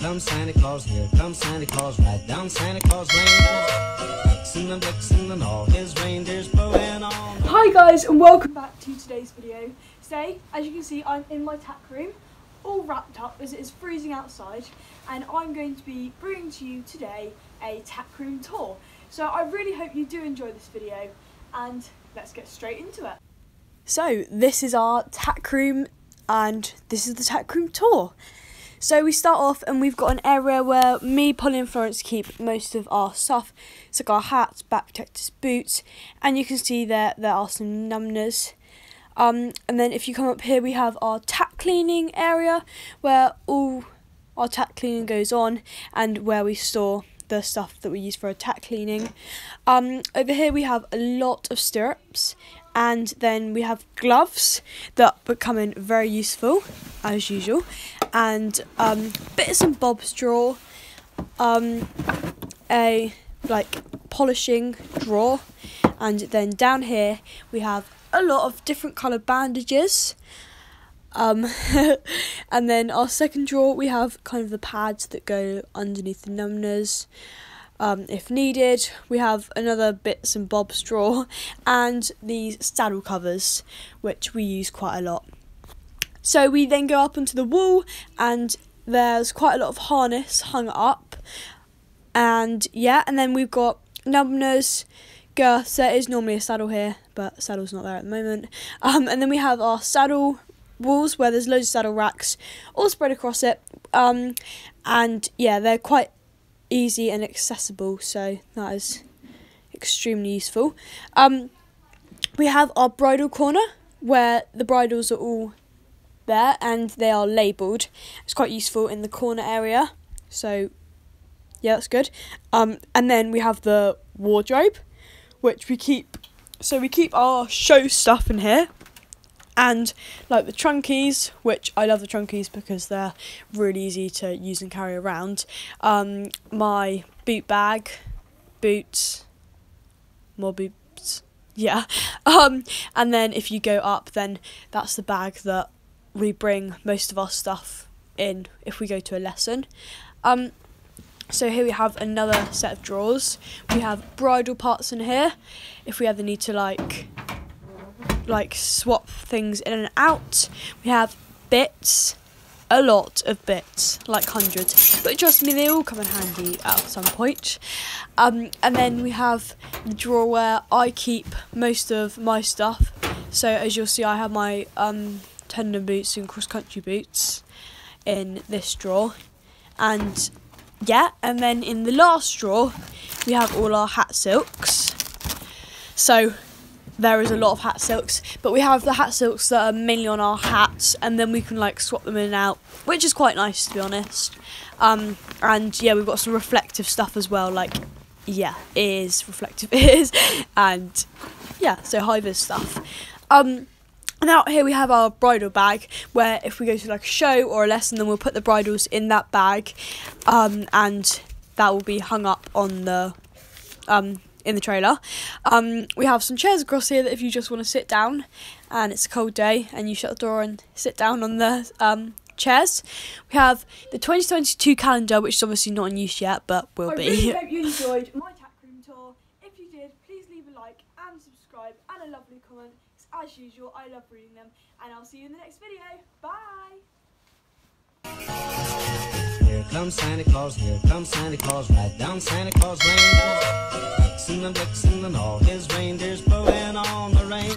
comes Santa Claus, here comes Santa Claus, right down Santa Claus Lane. And and all his reindeers blowing on. Hi guys and welcome back to today's video. Today, as you can see, I'm in my tack room, all wrapped up as it is freezing outside, and I'm going to be bringing to you today a tack room tour. So I really hope you do enjoy this video, and let's get straight into it. So this is our tack room, and this is the tack room tour. So we start off and we've got an area where me, Polly and Florence keep most of our stuff. It's like our hats, back protectors, boots, and you can see there there are some numnahs. Um, and then if you come up here we have our tack cleaning area where all our tack cleaning goes on and where we store the stuff that we use for tack cleaning. Um, over here we have a lot of stirrups and then we have gloves that become very useful as usual and um, bits and bobs drawer um, a like polishing drawer and then down here we have a lot of different coloured bandages um, and then our second drawer we have kind of the pads that go underneath the numnahs um, if needed. We have another bits and bobs drawer and these saddle covers, which we use quite a lot. So we then go up onto the wall and there's quite a lot of harness hung up. And yeah, and then we've got numnahs, girths. There is normally a saddle here, but saddle's not there at the moment. Um, and then we have our saddle walls where there's loads of saddle racks all spread across it. Um, and yeah, they're quite easy and accessible, so that is extremely useful. Um, we have our bridle corner where the bridles are all there and they are labelled. It's quite useful in the corner area, so yeah, that's good. Um, and then we have the wardrobe, which we keep. So we keep our show stuff in here, and like the trunkies, which I love the trunkies because they're really easy to use and carry around. Um, my boot bag, boots, more boots, yeah. Um, and then if you go up, then that's the bag that we bring most of our stuff in if we go to a lesson. Um, so here we have another set of drawers. We have bridle parts in here if we ever need to like like swap things in and out. We have bits, a lot of bits, like hundreds. But trust me, they all come in handy at some point. Um, and then we have the drawer where I keep most of my stuff. So as you'll see, I have my um, tendon boots and cross country boots in this drawer. And yeah, and then in the last drawer, we have all our hat silks. So there is a lot of hat silks, but we have the hat silks that are mainly on our hats, and then we can like swap them in and out, which is quite nice to be honest. Um, and yeah, we've got some reflective stuff as well, like yeah, is reflective, is, and yeah, so high vis stuff. Um, and out here we have our bridle bag, where if we go to like a show or a lesson, then we'll put the bridles in that bag, um, and that will be hung up on the um, in the trailer. Um, we have some chairs across here that if you just want to sit down and it's a cold day and you shut the door and sit down on the um, chairs. We have the 2022 calendar, which is obviously not in use yet, but will I be. really hope you enjoyed my tack room tour. If you did, please leave a like and subscribe and a lovely comment. As usual, I love reading them, and I'll see you in the next video. Bye. Here comes Santa Claus, here comes Santa Claus, right down Santa Claus Lane. Vixen and Blitzen and all his reindeers blowing on the rain.